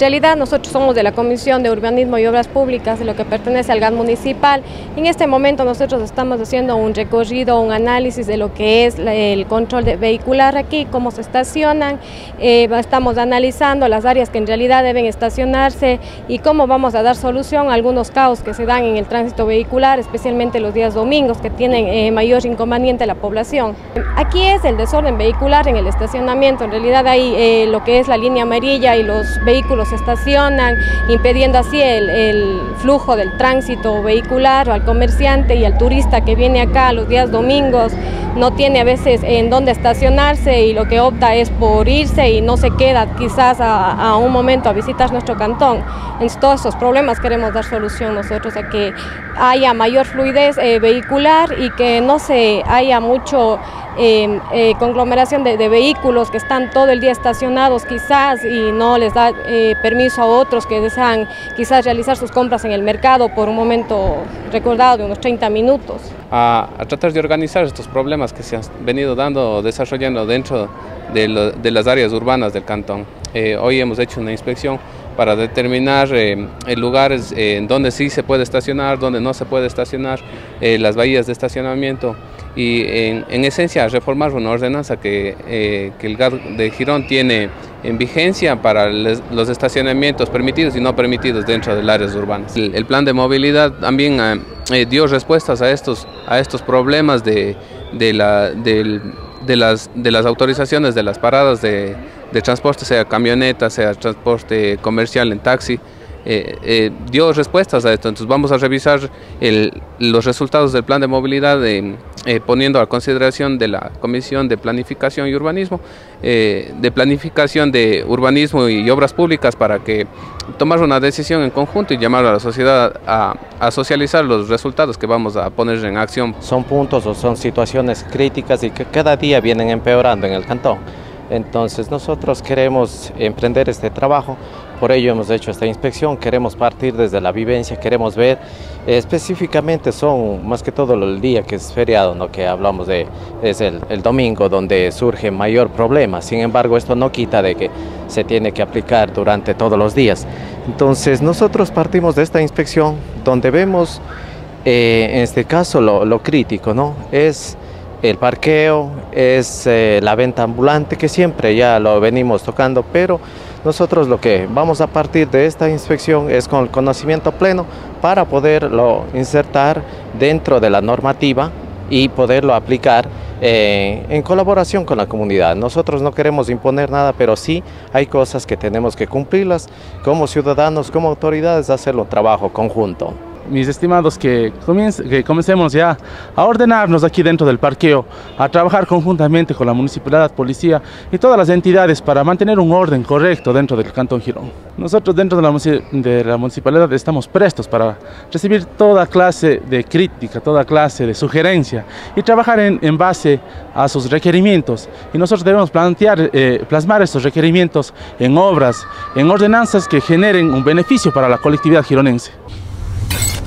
realidad nosotros somos de la Comisión de Urbanismo y Obras Públicas, de lo que pertenece al GAN municipal. En este momento nosotros estamos haciendo un recorrido, un análisis de lo que es el control de vehicular aquí, cómo se estacionan, eh, estamos analizando las áreas que en realidad deben estacionarse y cómo vamos a dar solución a algunos caos que se dan en el tránsito vehicular, especialmente los días domingos que tienen eh, mayor inconveniente la población. Aquí es el desorden vehicular en el estacionamiento, en realidad hay eh, lo que es la línea amarilla y los vehículos se estacionan, impidiendo así el, flujo del tránsito vehicular al comerciante y al turista que viene acá los días domingos no tiene a veces en dónde estacionarse y lo que opta es por irse y no se queda quizás a, un momento a visitar nuestro cantón. En todos esos problemas queremos dar solución nosotros a que haya mayor fluidez eh, vehicular y que no se haya mucho em, eh, conglomeración de, vehículos que están todo el día estacionados quizás y no les da eh, permiso a otros que desean quizás realizar sus compras en el mercado por un momento recordado de unos 30 minutos. A, tratar de organizar estos problemas que se han venido dando, desarrollando dentro de, las áreas urbanas del cantón. hoy hemos hecho una inspección para determinar eh, lugares eh, en donde sí se puede estacionar, donde no se puede estacionar, eh, las bahías de estacionamiento y en, esencia reformar una ordenanza que, el GAD de Girón tiene en vigencia para los estacionamientos permitidos y no permitidos dentro de las áreas urbanas. El, plan de movilidad también dio respuestas a estos, a estos problemas de, la, de, las, de las autorizaciones de las paradas de de transporte, sea camioneta, sea transporte comercial en taxi, eh, eh, dio respuestas a esto. Entonces vamos a revisar los resultados del plan de movilidad eh, poniendo a consideración de la Comisión de Planificación y Urbanismo, de Planificación de Urbanismo y Obras Públicas para que tomar una decisión en conjunto y llamar a la sociedad a, a socializar los resultados que vamos a poner en acción. Son puntos o son situaciones críticas y que cada día vienen empeorando en el cantón. Entonces nosotros queremos emprender este trabajo, por ello hemos hecho esta inspección, queremos partir desde la vivencia, queremos ver específicamente son más que todo el día que es feriado, ¿no? que hablamos de, es el, domingo donde surge mayor problema, sin embargo esto no quita de que se tiene que aplicar durante todos los días. Entonces nosotros partimos de esta inspección donde vemos eh, en este caso lo, lo crítico, ¿no? es el parqueo, es eh, la venta ambulante que siempre ya lo venimos tocando, pero nosotros lo que vamos a partir de esta inspección es con el conocimiento pleno para poderlo insertar dentro de la normativa y poderlo aplicar eh, en colaboración con la comunidad. Nosotros no queremos imponer nada, pero sí hay cosas que tenemos que cumplirlas como ciudadanos, como autoridades, hacerlo trabajo conjunto mis estimados, que, que comencemos ya a ordenarnos aquí dentro del parqueo, a trabajar conjuntamente con la municipalidad, policía y todas las entidades para mantener un orden correcto dentro del Cantón Girón. Nosotros dentro de la, municipalidad estamos prestos para recibir toda clase de crítica, toda clase de sugerencia y trabajar en, en base a sus requerimientos. Y nosotros debemos plantear, eh, plasmar estos requerimientos en obras, en ordenanzas que generen un beneficio para la colectividad gironense